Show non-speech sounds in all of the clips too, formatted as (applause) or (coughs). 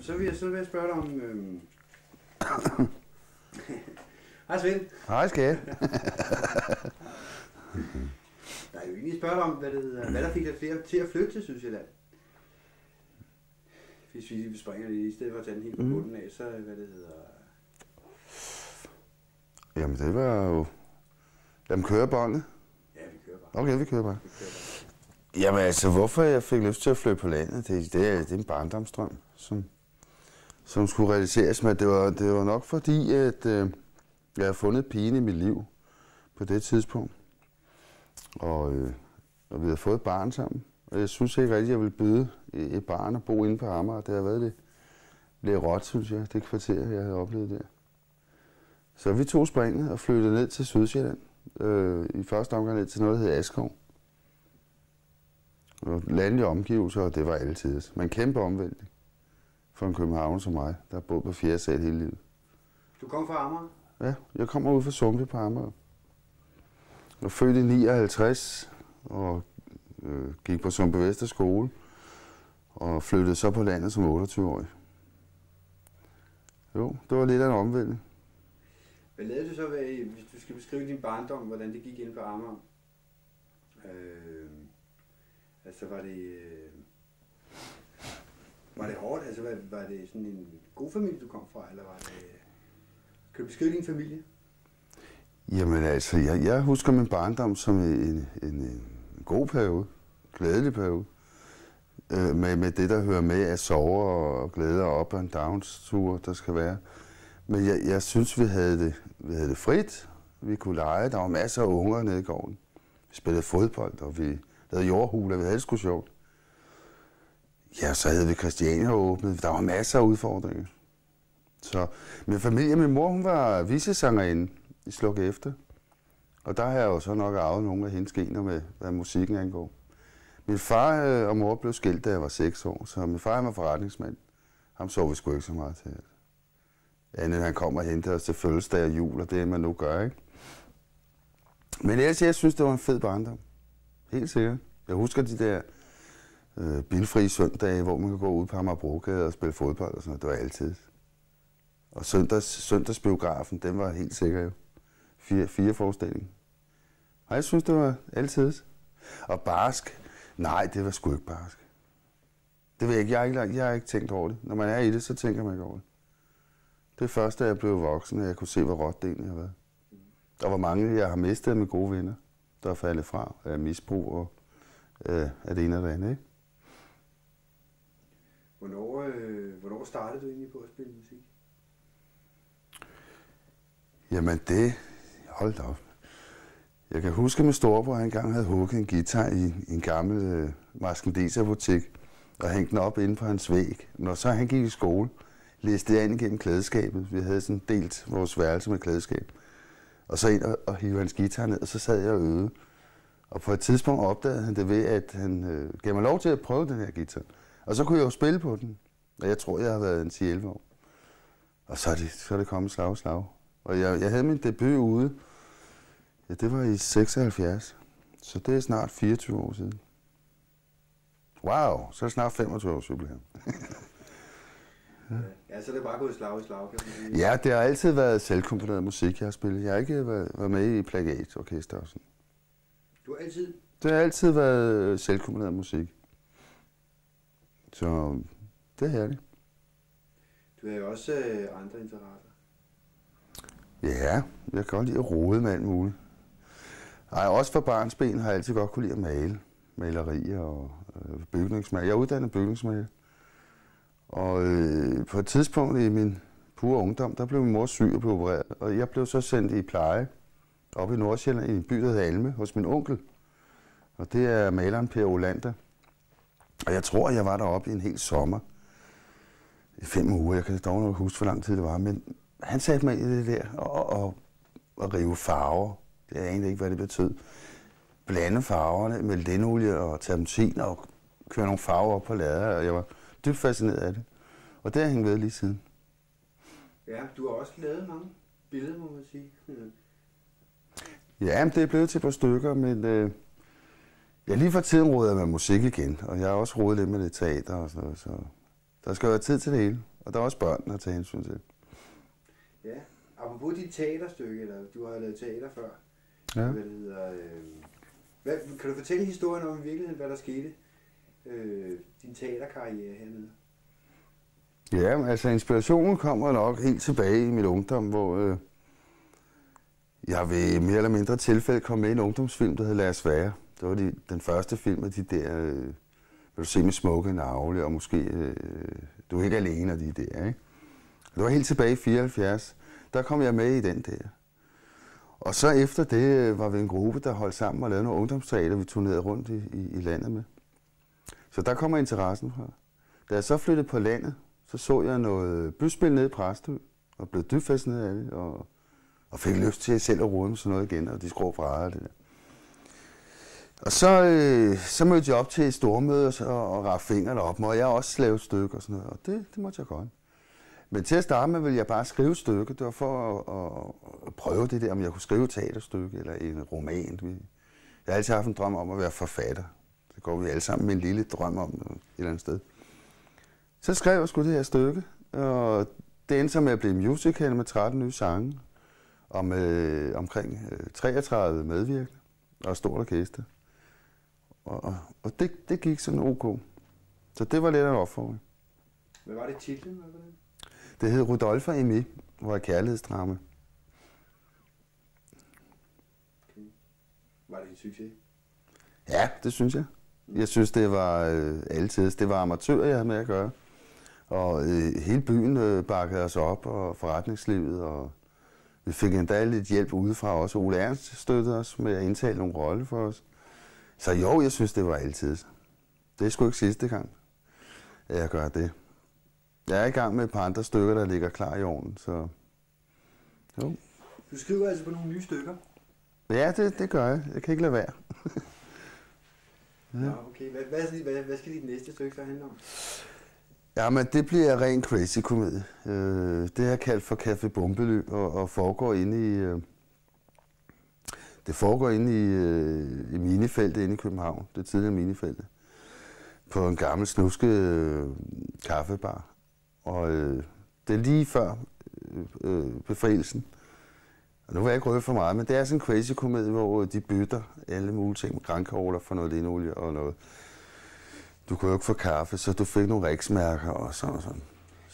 så vil jeg, så vil jeg spørge dig om... Øhm... (coughs) Hej Svend. Hej skat. Jeg vil egentlig spørge dig om, hvad, det hvad der fik dig til at, til at flytte til Sydsjælland. Hvis vi springer lidt i stedet for at tage den helt på Mhm. bunden af, så hvad det hedder... Jamen det var jo... Jamen kører båndet. Ja, vi kører bare. Okay, vi kører bare. Vi kører bare. Jamen altså, hvorfor jeg fik lyst til at flytte på landet, det, det, er, det er en barndomsdrøm, som, som skulle realiseres. Men det var, det var nok fordi, at øh, jeg havde fundet pigen i mit liv på det tidspunkt. Og, øh, og vi havde fået et barn sammen. Og jeg synes ikke rigtigt, at jeg ville byde et barn at bo inde på Amager. Det har været det, lidt råt, synes jeg, det kvarter, jeg havde oplevet der. Så vi tog springet og flyttede ned til Sydsjælland. Øh, I første omgang ned til noget, der hedder Askov. Og landlige omgivelser, og det var altid. Man kæmpe omvæltning for en københavner som mig, der har boet på fjerde sal hele livet. Du kom fra Amager? Ja, jeg kommer ud fra Sumpe på Amager. Jeg er født i 59 og øh, gik på Sumpe Vester skole og flyttede så på landet som 28-årig. Jo, det var lidt af en omvæltning. Hvad lavede du så, ved, hvis du skal beskrive din barndom, hvordan det gik ind på Amager? Øh, altså var det... Øh, var det hårdt? Altså var, var det sådan en god familie, du kom fra, eller var det... Kan du beskrive din familie? Jamen altså, jeg, jeg husker min barndom som en, en, en, god periode, glædelig periode. Øh, med, med det, der hører med at sove og glæder og up downs ture, der skal være. Men jeg, jeg synes, vi havde, det, vi havde det frit. Vi kunne lege. Der var masser af unger nede i gården. Vi spillede fodbold, og vi lavede jordhuler. Vi havde det sgu sjovt. Ja, så havde vi Christiania åbnet. Der var masser af udfordringer. Så min familie, min mor, hun var visesangerinde i Sluk Efter. Og der har jeg jo så nok arvet nogle af hendes gener med, hvad musikken angår. Min far øh, og mor blev skilt, da jeg var 6 år, så min far var forretningsmand. Ham så vi sgu ikke så meget til. Andet han kom og hentede os til fødselsdag og jul, og det man nu gør, ikke? Men ellers, jeg synes, det var en fed barndom. Helt sikkert. Jeg husker de der øh, bilfri søndage, hvor man kan gå ud på Amagerbrogade og spille fodbold og sådan noget. Det var altid. Og søndags, søndagsbiografen, den var helt sikker jo. Fire, fire forestillinger. Og jeg synes, det var altid. Og barsk, nej, det var sgu ikke barsk. Det ved jeg ikke. Jeg har ikke, jeg har ikke tænkt over det. Når man er i det, så tænker man ikke over det. Det første, jeg blev voksen, at jeg kunne se, hvor råt det egentlig har været. Der var mange, jeg har mistet med gode venner, der er faldet fra af misbrug og øh, af det ene og det andet. Ikke? Hvornår, øh, hvornår startede du egentlig på at spille musik? Jamen det, hold da op. Jeg kan huske, at min storebror engang havde hugget en guitar i, en gammel øh, Maskendeser-butik og hængt den op inde på hans væg. Når så han gik i skole, læste jeg ind igennem klædeskabet. Vi havde sådan delt vores værelse med klædeskab. Og så ind og, og hive hans guitar ned, og så sad jeg og øvede. Og på et tidspunkt opdagede han det ved, at han øh, gav mig lov til at prøve den her guitar. Og så kunne jeg jo spille på den. Og jeg tror, jeg har været en 10-11 år. Og så er det, så er det kommet slag og slag. Og jeg, jeg havde min debut ude. Ja, det var i 76. Så det er snart 24 år siden. Wow, så er det snart 25 års jubilæum. (laughs) Ja, så er det bare gået slag i slag, kan man sige. Ja, det har altid været selvkomponeret musik, jeg har spillet. Jeg har ikke været, været med i plagatorkester og sådan. Du har altid... Det har altid været selvkomponeret musik. Så det er herligt. Du har jo også øh, andre interesser. Ja, jeg kan godt lide at rode med alt muligt. Ej, også for barnsben har jeg altid godt kunne lide at male. Malerier og øh, bygningsmaler. Jeg er uddannet bygningsmaler. Og øh, på et tidspunkt i min pure ungdom, der blev min mor syg og blev opereret. Og jeg blev så sendt i pleje op i Nordsjælland i en by, der hedder Alme, hos min onkel. Og det er maleren Per Olander. Og jeg tror, jeg var deroppe i en hel sommer. I fem uger. Jeg kan dog nok huske, hvor lang tid det var. Men han satte mig i det der og, og, og rive farver. Det jeg egentlig ikke, hvad det betød. Blande farverne med linolie og terpentin og køre nogle farver op på lader. Og jeg var dybt fascineret af det. Og det har hængt ved lige siden. Ja, du har også lavet mange billeder, må man sige. Ja, men det er blevet til et par stykker, men øh, jeg lige for tiden råder jeg med musik igen. Og jeg har også rodet lidt med det teater og sådan noget, så der skal være tid til det hele. Og der er også børn at tage hensyn til. Ja, apropos dit teaterstykke, eller du har lavet teater før, Ja. hvad det hedder, øh, hvad, kan du fortælle historien om i virkeligheden, hvad der skete, øh, din teaterkarriere hernede? Ja, altså inspirationen kommer nok helt tilbage i min ungdom, hvor øh, jeg ved mere eller mindre tilfælde kom med i en ungdomsfilm, der hed Lad os være. Det var de, den første film af de der, øh, vil du se med smukke navle, og måske øh, Du er ikke alene af de der, ikke? Det var helt tilbage i 74. Der kom jeg med i den der. Og så efter det øh, var vi en gruppe, der holdt sammen og lavede nogle ungdomsteater, vi turnerede rundt i, i, i landet med. Så der kommer interessen fra. Da jeg så flyttede på landet, så så jeg noget byspil nede i Præstø, og blev dybt fascineret af det, og, og fik lyst til selv at rode med sådan noget igen, og de skrå fra det der. Og så, øh, så mødte jeg op til et stormøde og, så- og rakte fingrene op, og jeg også lave et stykke og sådan noget, og det, det måtte jeg godt. Men til at starte med ville jeg bare skrive et stykke. Det var for at, at prøve det der, om jeg kunne skrive et teaterstykke eller en roman. Jeg har altid haft en drøm om at være forfatter. Det går vi alle sammen med en lille drøm om et eller andet sted. Så skrev jeg sgu det her stykke, og det endte så med at blive en musical med 13 nye sange, og med øh, omkring øh, 33 medvirkende og stort orkester. Og, og- det, det gik sådan ok. Så det var lidt af en opfordring. Hvad var det titlen? Hvad var det? Det hed Rudolf og Emil, hvor er kærlighedsdrama. Var det en succes? Ja, det synes jeg. Jeg synes, det var øh, altid. Det var amatører, jeg havde med at gøre. Og øh, hele byen øh, bakkede os op, og forretningslivet, og vi fik endda lidt hjælp udefra også. Ole Ernst støttede os med at indtale nogle rolle for os. Så jo, jeg synes, det var altid. Det er sgu ikke sidste gang, at jeg gør det. Jeg er i gang med et par andre stykker, der ligger klar i ovnen, så jo. Du skriver altså på nogle nye stykker. Ja, det, det gør jeg. Jeg kan ikke lade være. Ja. (laughs) Nå, okay. Hvad, hvad, hvad, hvad skal dit næste stykke så handle om? Ja, men det bliver ren crazy komedie. Øh, det er kaldt for Café Bombeløb og, og foregår inde i... Øh, det foregår inde i, øh, i minefeltet inde i København. Det tidligere minefeltet. På en gammel snuske øh, kaffebar. Og øh, det er lige før øh, øh, befrielsen. Og nu vil jeg ikke røve for meget, men det er sådan en crazy komedie, hvor de bytter alle mulige ting med grænkogler for noget linolie og noget du kunne jo ikke få kaffe, så du fik nogle riksmærker og sådan og sådan.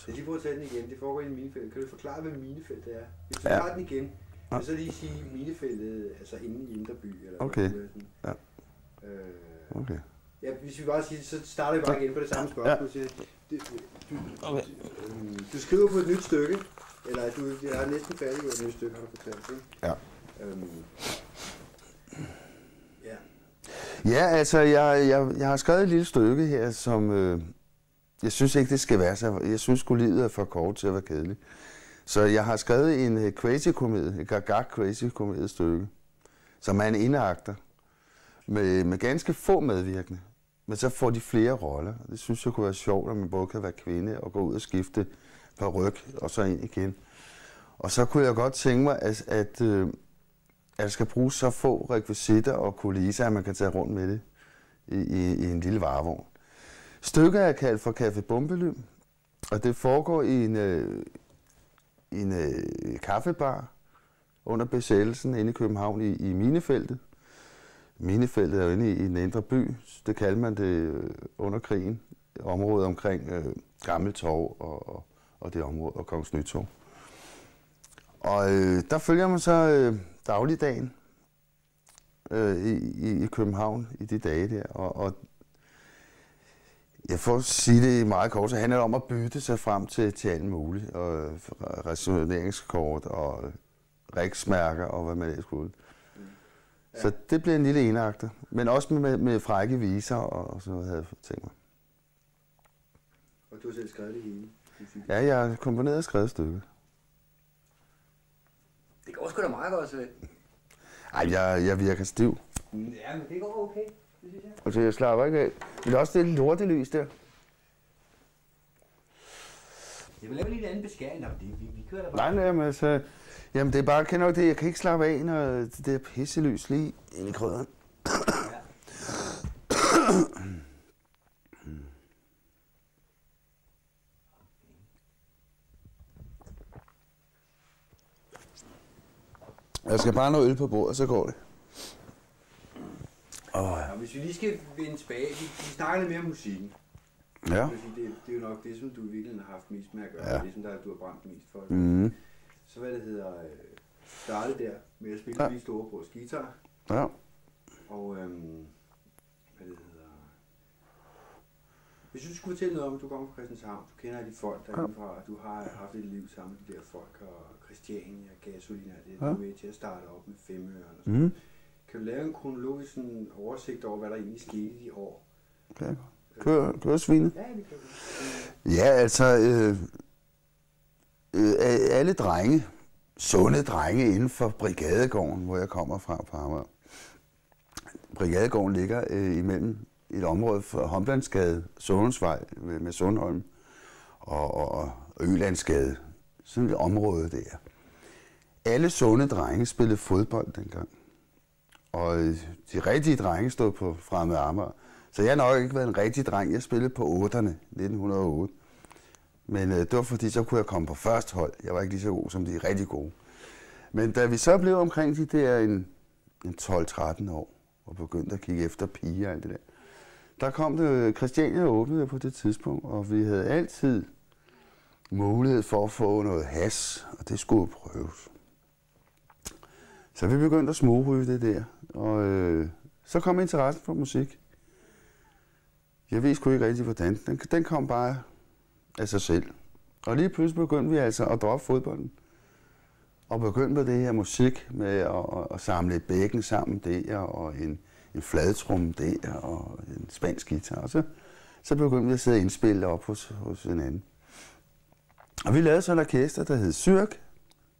Jeg lige prøve at tage den igen. Det foregår i en minefelt. Kan du forklare, hvad minefeltet er? Hvis du Ja. tager den igen, Ja. så lige sige minefeltet, altså inde i Indre By. Eller Okay. er, sådan. Øh, Okay. ja, hvis vi bare siger, så starter vi bare igen på det samme spørgsmål. Ja. Du, du, Okay. øhm, du skriver på et nyt stykke, eller du jeg er næsten færdig med et nyt stykke, har du fortalt. Ikke? Ja. Øhm, ja. Ja, altså, jeg, jeg, jeg har skrevet et lille stykke her, som... Øh, jeg synes ikke, det skal være så... Jeg synes sgu, livet er for kort til at være kedeligt. Så jeg har skrevet en øh, crazy komedie, et gagag crazy komedie stykke, som er en indakter, med, med ganske få medvirkende. Men så får de flere roller. Det synes jeg kunne være sjovt, at man både kan være kvinde og gå ud og skifte på ryg og så ind igen. Og så kunne jeg godt tænke mig, at, at, øh, at der skal bruges så få rekvisitter og kulisser, at man kan tage rundt med det i, i, i en lille varevogn. Stykket er kaldt for Café Bombelym, og det foregår i en, øh, en øh, kaffebar under besættelsen inde i København i, i Minefeltet. Minefeltet er jo inde i, i den indre by, det kalder man det øh, under krigen. Området omkring øh, Gammeltorv og, og, og det område, og Kongens Nytorv. Og øh, der følger man så øh, dagligdagen øh, i, i København i de dage der. Og, og jeg får sige det meget kort, så handler det om at bytte sig frem til, til alt muligt. Og øh, rationeringskort og riksmærker og hvad man ellers skulle. Ja. Så det bliver en lille enakter. Men også med, med frække viser og, og sådan noget, havde jeg tænkt mig. Og du har selv skrevet det hele. Ja, jeg har komponeret og skrevet stykket. Det går sgu da meget godt, så. Ej, jeg, jeg virker stiv. Ja, men det går okay. Altså, jeg slapper ikke af. Vil du også stille lortelys der? Jeg vil lave lige en anden beskæring, men det, vi, vi kører da bare. Nej, nej, men altså, jamen det er bare, kender det, jeg kan ikke slappe af, når det der pisselys lige ind i krydderen. Ja. Jeg skal bare have noget øl på bordet, så går det. Oh, ja. Hvis vi lige skal vende tilbage, vi, vi snakker lidt mere om musikken. Ja. Fordi det, det er jo nok det, som du virkelig har haft mest med at gøre, ja. det som der, du har brændt mest for. Mm. Så hvad det hedder, øh, startede der med at spille ja. store storebrors guitar. Ja. Og øhm, hvad det hedder, hvis du skulle fortælle noget om, at du kommer fra Christianshavn, du kender de folk der ja. du har haft et liv sammen med de der folk, og Christiania, Gasolina, det er ja. med til at starte op med femøren og sådan mm. Kan du lave en kronologisk sådan, oversigt over, hvad der egentlig skete i år? Okay. Kør, kør svinet? Ja, det kan. Ja, altså, øh, øh, alle drenge, sunde drenge inden for Brigadegården, hvor jeg kommer fra på Amager. Brigadegården ligger øh, imellem et område for Homlandsgade, Sundhedsvej med, med Sundholm og, og, og Ølandsgade. Sådan et område der. Alle sunde drenge spillede fodbold dengang. Og øh, de rigtige drenge stod på fremme Amager. Så jeg har nok ikke været en rigtig dreng. Jeg spillede på 8'erne 1908. Men øh, det var fordi, så kunne jeg komme på første hold. Jeg var ikke lige så god som de rigtig gode. Men da vi så blev omkring de der en, en 12-13 år, og begyndte at kigge efter piger og alt det der, der kom det, øh, Christiania åbnede på det tidspunkt, og vi havde altid mulighed for at få noget has, og det skulle prøves. Så vi begyndte at smugryge det der, og øh, så kom interessen for musik. Jeg ved sgu ikke rigtig, hvordan. Den, den kom bare af sig selv. Og lige pludselig begyndte vi altså at droppe fodbolden. Og begyndte med det her musik med at, at, at samle et bækken sammen der, og en, en fladtrum der, og en spansk guitar. Og så, så begyndte vi at sidde og indspille op hos, hos hinanden. Og vi lavede så en orkester, der hed Syrk.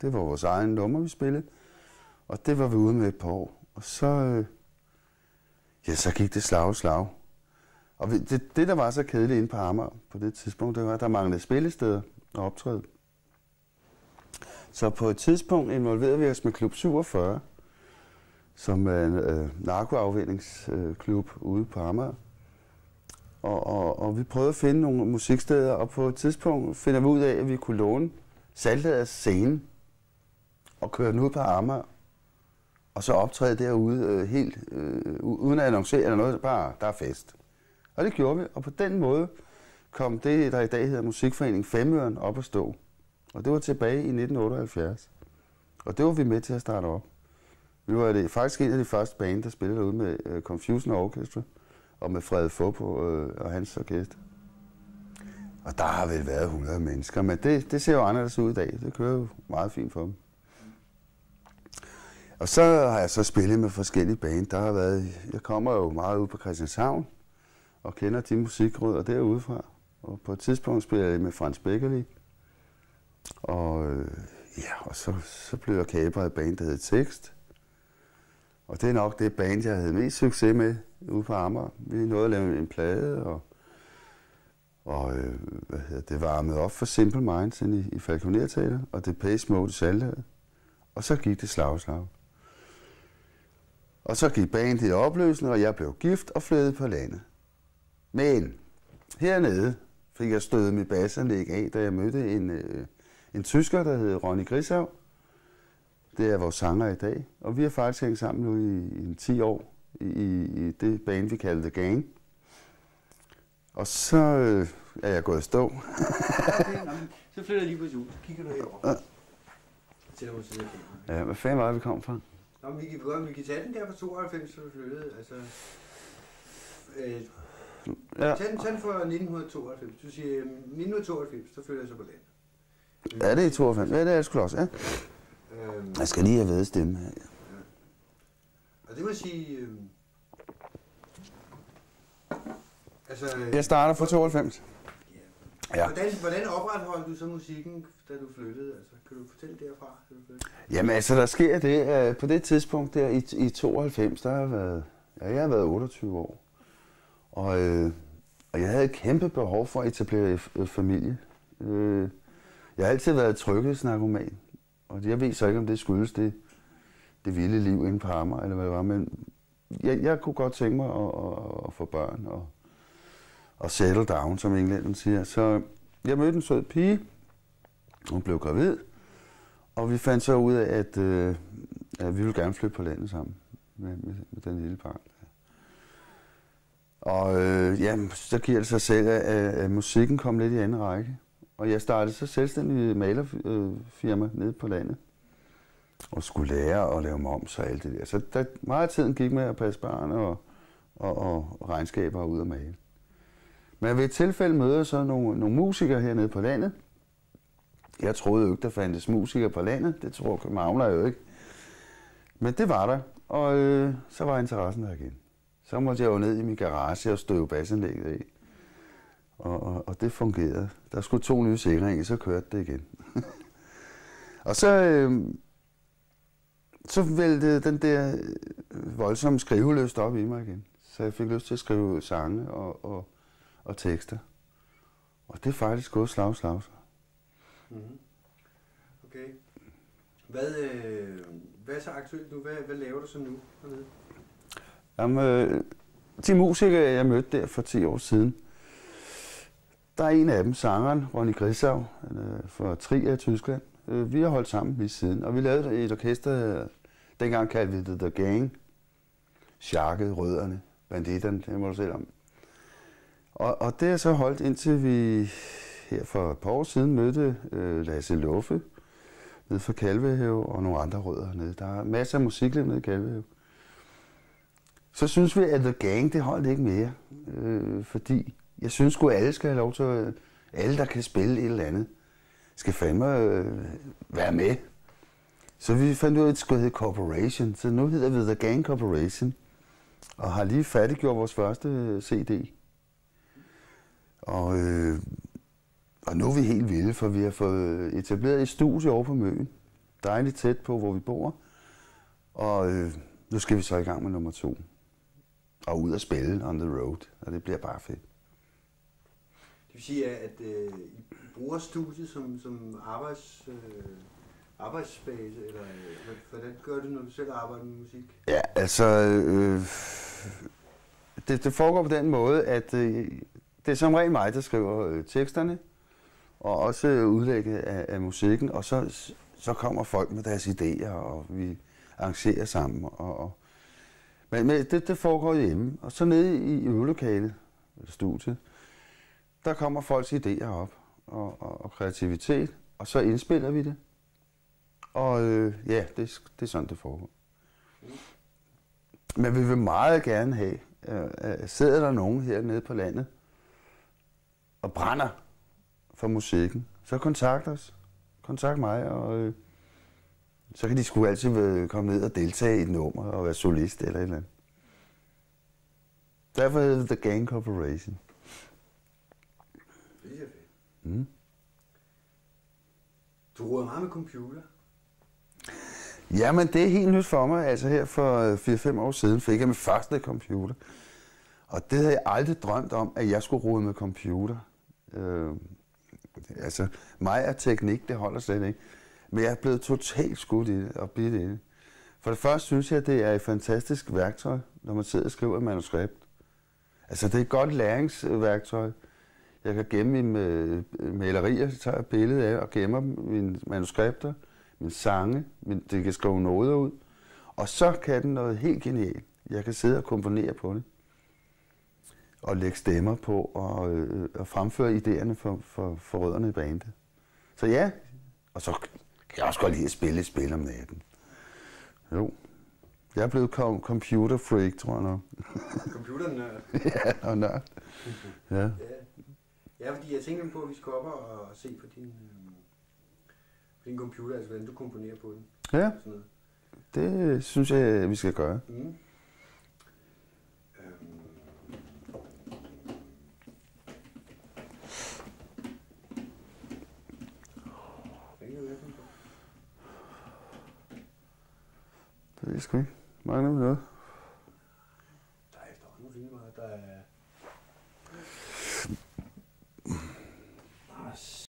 Det var vores egen nummer, vi spillede. Og det var vi ude med et par år. Og så, øh, ja, så gik det slag og slag. Og det, det, der var så kedeligt inde på Amager på det tidspunkt, det var, at der manglede spillesteder og optræde. Så på et tidspunkt involverede vi os med Klub 47, som er en øh, narkoafvendingsklub øh, ude på Amager. Og, og, og vi prøvede at finde nogle musiksteder, og på et tidspunkt finder vi ud af, at vi kunne låne Saltaders scene og køre den ud på Amager. Og så optræde derude øh, helt, øh, uden at annoncere eller noget, bare der er fest. Og det gjorde vi, og på den måde kom det, der i dag hedder Musikforening Femøren, op at stå. Og det var tilbage i 1978. Og det var vi med til at starte op. Vi var det, faktisk en af de første band, der spillede derude med øh, Confusion Orchestra og med Fred Fopp øh, og hans orkester. Og der har vel været 100 mennesker, men det, det ser jo anderledes ud i dag. Det kører jo meget fint for dem. Og så har jeg så spillet med forskellige band. Der har været, jeg kommer jo meget ud på Christianshavn, og kender de musikrødder derudefra. Og på et tidspunkt spillede jeg med Frans Beckerli. Og øh, ja, og så, så blev jeg kapret af band, der hed Tekst. Og det er nok det band, jeg havde mest succes med ude på Amager. Vi nåede at lave en plade, og, og øh, hvad hedder, det varmede op for Simple Minds i, i Falconer og det Pace Mode Saltet. Og så gik det slag slag. Og så gik bandet i opløsning, og jeg blev gift og flyttede på landet. Men hernede fik jeg stødet mit bassanlæg af, da jeg mødte en, øh, en tysker, der hed Ronny Grishav. Det er vores sanger i dag, og vi har faktisk hængt sammen nu i, i 10 år i, i det band, vi kalder The Gang. Og så øh, er jeg gået i stå. okay, (laughs) nå, så flytter jeg lige på ud. Kigger du herover. Ja, hvad fanden var det, vi kom fra? Nå, vi kan, vi kan tage den der fra 92, så du flyttede. Altså, øh, Ja. Tag den, tag den fra 1992. Du siger 1992, så flytter jeg så på land. Ja, det er i 92. Ja, det er sgu også, ja. Øhm, jeg skal lige have ved stemme her. Ja. Og det vil sige... Øh, altså, jeg starter fra 92. Ja. Hvordan, hvordan opretholdt du så musikken, da du flyttede? Altså, kan du fortælle derfra? Jamen altså, der sker det, uh, på det tidspunkt der i, i 92, der har jeg været, ja, jeg har været 28 år. Og, øh, og jeg havde et kæmpe behov for at etablere øh, familie. Øh, jeg har altid været tryghedsnarkoman, og jeg ved så ikke, om det skyldes det, det vilde liv inde på Amager, eller hvad det var, men jeg, jeg kunne godt tænke mig at, at, at få børn og, og settle down, som englænderne siger. Så jeg mødte en sød pige, hun blev gravid, og vi fandt så ud af, at, øh, at vi ville gerne flytte på landet sammen med, med, med den lille barn. Og øh, ja, så giver det sig selv, at, at musikken kom lidt i anden række. Og jeg startede så selvstændig malerfirma nede på landet. Og skulle lære at lave moms og alt det der. Så der, meget af tiden gik med at passe barn og, og, og regnskaber ud og male. Men ved et tilfælde møder jeg så nogle, nogle musikere hernede på landet. Jeg troede jo ikke, der fandtes musikere på landet. Det tror københavner jo ikke. Men det var der, og øh, så var interessen der igen. Så måtte jeg jo ned i min garage og støve bassanlægget i. Og, og, og det fungerede. Der skulle to nye sikringer, så kørte det igen. (laughs) og så, øh, så væltede den der øh, voldsomme skriveløst op i mig igen. Så jeg fik lyst til at skrive sange og, og, og tekster. Og det er faktisk gået slag slag. Mm-hmm. Okay. Hvad, øh, hvad er så aktuelt nu? Hvad, hvad laver du så nu hernede? Jamen, øh, de musikere, jeg mødte der for 10 år siden, der er en af dem, sangeren Ronny Grisau, øh, fra Trier i Tyskland. Øh, vi har holdt sammen lige siden, og vi lavede et orkester, dengang kaldte vi det The Gang. Sjakket, Rødderne, Banditterne, det må du selv om. Og, og det er så holdt indtil vi her for et par år siden mødte øh, Lasse Luffe nede fra Kalvehave og nogle andre rødder nede. Der er masser af musik nede i Kalvehave. Så synes vi, at The Gang, det holdt ikke mere. Øh, fordi jeg synes at alle skal have lov til at... Alle, der kan spille et eller andet, skal fandme øh, være med. Så vi fandt ud af, at det skulle hedde Corporation. Så nu hedder vi The Gang Corporation. Og har lige færdiggjort vores første øh, CD. Og, øh, og nu er vi helt vilde, for vi har fået etableret et studie over på Møn. Dejligt tæt på, hvor vi bor. Og øh, nu skal vi så i gang med nummer to. Og ud og spille on the road. Og det bliver bare fedt. Det vil sige, at øh, I bruger studiet som, som arbejds, øh, arbejdsbase, eller øh, hvordan gør du, når du selv arbejder med musik? Ja, altså... Øh, det, det foregår på den måde, at øh, det er som regel mig, der skriver øh, teksterne, og også øh, udlægget af, af musikken, og så, så kommer folk med deres idéer, og vi arrangerer sammen. Og, og, men, men det, det foregår hjemme. Og så nede i øvelokalet, eller studiet, der kommer folks idéer op, og, og, og kreativitet, og så indspiller vi det. Og øh, ja, det, det er sådan, det foregår. Men vi vil meget gerne have, øh, sidder der nogen hernede på landet, og brænder for musikken, så kontakt os. Kontakt mig, og øh, så kan de sgu altid komme ned og deltage i et nummer og være solist eller et eller andet. Derfor hedder det The Gang Corporation. Det er fedt. Mm. Du råder meget med computer. Jamen, det er helt nyt for mig. Altså her for 4-5 år siden fik jeg min første computer. Og det havde jeg aldrig drømt om, at jeg skulle rode med computer. Øh, altså, mig og teknik, det holder slet ikke. Men jeg er blevet totalt skudt i det og bidt i det. For det første synes jeg, at det er et fantastisk værktøj, når man sidder og skriver et manuskript. Altså, det er et godt læringsværktøj. Jeg kan gemme mine øh, malerier, så tager jeg billede af og gemmer mine manuskripter, mine sange, min, det kan skrive noder ud. Og så kan den noget helt genialt. Jeg kan sidde og komponere på det og lægge stemmer på og, øh, og fremføre idéerne for, for, for rødderne i bandet. Så ja, og så kan jeg også godt lide at spille et spil om natten. Jo. Jeg er blevet com- computer freak, tror jeg nok. (laughs) Computernørd? ja, og nørd. ja. ja. Ja, fordi jeg tænker på, at vi skal op og se på din, øh, din computer, altså hvordan du komponerer på den. Ja, det synes jeg, vi skal gøre. Mm. Det er sgu ikke. Mangler vi noget?